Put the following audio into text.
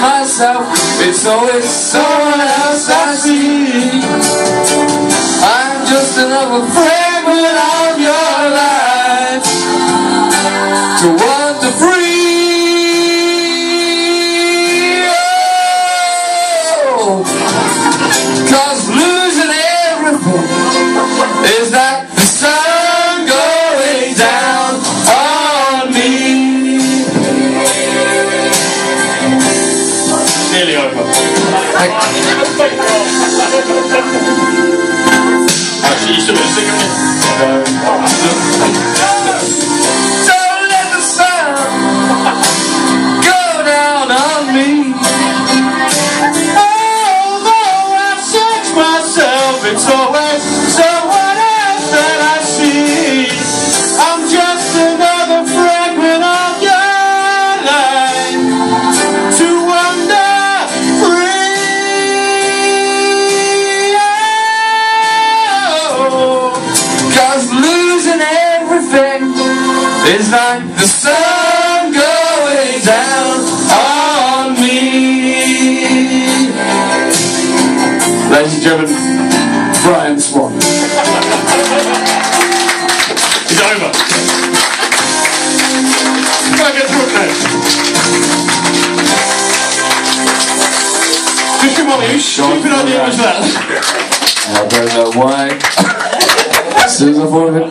myself. It's always someone else I see. I'm just another fragment of your life. To wander free. Oh, Cause Over. Actually, you still Cause losing everything is like the sun going down on me. Ladies and gentlemen, Brian Swan. It's over. Go get through it now. Just come on, whose stupid idea was that? I don't know why morning.